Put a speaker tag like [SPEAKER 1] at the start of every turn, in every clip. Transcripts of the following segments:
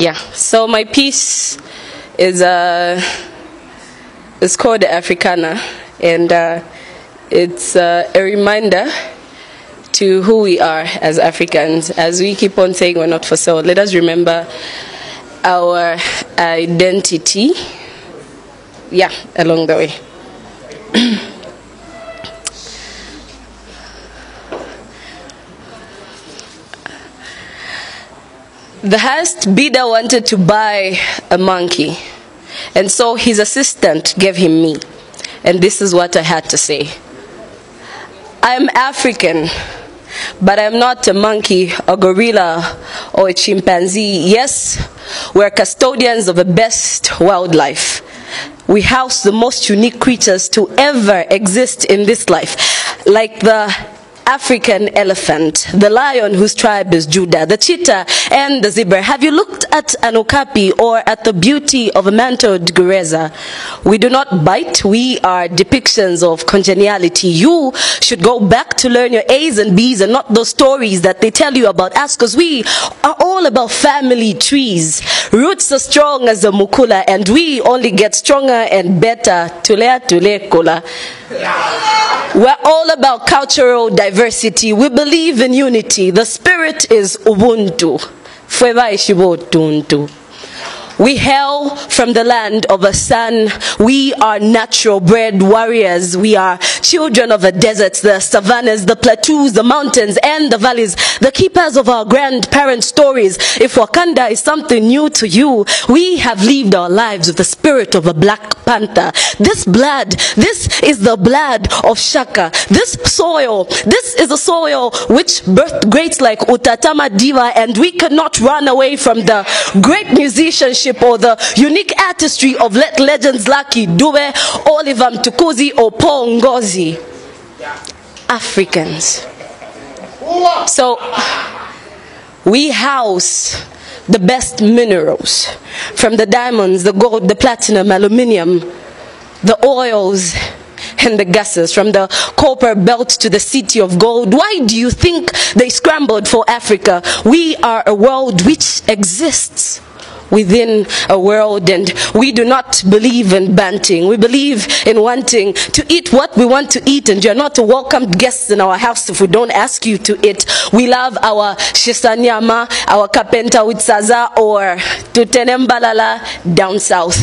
[SPEAKER 1] Yeah. So my piece is uh, it's called Africana, and uh, it's uh, a reminder to who we are as Africans. As we keep on saying, we're not for sale. Let us remember our identity. Yeah, along the way. The highest bidder wanted to buy a monkey, and so his assistant gave him me. And this is what I had to say I am African, but I'm not a monkey, a gorilla, or a chimpanzee. Yes, we're custodians of the best wildlife. We house the most unique creatures to ever exist in this life, like the African elephant, the lion whose tribe is Judah, the cheetah and the zebra. Have you looked at an okapi or at the beauty of a mantled guereza? We do not bite, we are depictions of congeniality. You should go back to learn your A's and B's and not those stories that they tell you about us because we are all about family trees. Roots are strong as a mukula and we only get stronger and better. Tulea tule kola. We're all about cultural diversity. We believe in unity. The spirit is Ubuntu. We hail from the land of the sun. We are natural bred warriors. We are children of the deserts, the savannas, the plateaus, the mountains, and the valleys, the keepers of our grandparents' stories. If Wakanda is something new to you, we have lived our lives with the spirit of a black panther. This blood, this is the blood of Shaka. This soil, this is a soil which birthed greats like uTata Madiba, and we cannot run away from the great musicianship or the unique artistry of let legends Lucky Dube, Oliver Mtukudzi, or Paul Ngozi. Africans. So we house the best minerals from the diamonds, the gold, the platinum, aluminium, the oils, and the gases from the copper belt to the city of gold. Why do you think they scrambled for Africa? We are a world which exists within a world and we do not believe in banting. We believe in wanting to eat what we want to eat and you're not a welcome guest in our house if we don't ask you to eat. We love our shisanyama, our kapenta with sadza or tutenembalala down south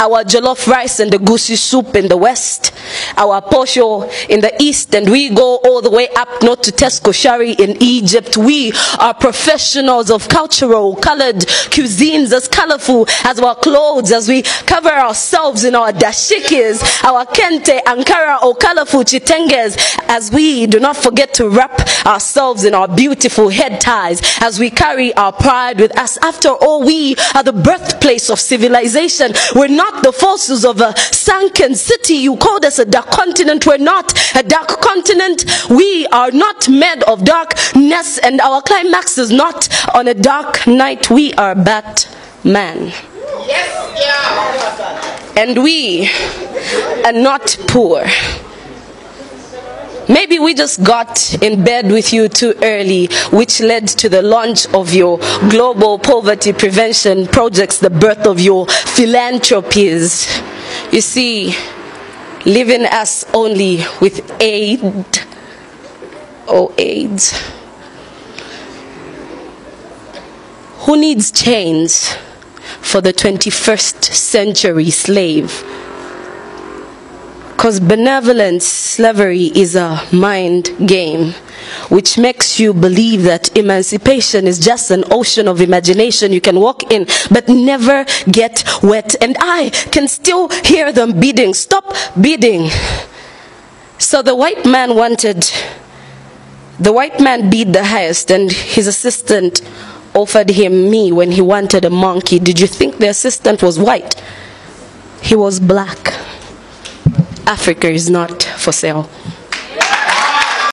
[SPEAKER 1] our jollof rice and the egusi soup in the west, our posho in the east, and we go all the way up north to taste koshari in Egypt. We are professionals of cultural, colored cuisines, as colorful as our clothes, as we cover ourselves in our dashikis, our kente, ankara, or colorful chitenges, as we do not forget to wrap ourselves in our beautiful head ties, as we carry our pride with us. After all, we are the birthplace of civilization. We're not the forces of a sunken city. You called us a dark continent. We're not a dark continent. We are not made of darkness, and our climax is not on a dark night. We are Batman. And we are not poor. Maybe we just got in bed with you too early, which led to the launch of your global poverty prevention projects, the birth of your philanthropies. You see, leaving us only with aid or AIDS. Who needs chains for the 21st century slave? Because benevolence, slavery is a mind game which makes you believe that emancipation is just an ocean of imagination you can walk in but never get wet. And I can still hear them bidding, stop bidding. So the white man wanted, the white man bid the highest, and his assistant offered him me when he wanted a monkey. Did you think the assistant was white? He was black. Africa is not for sale.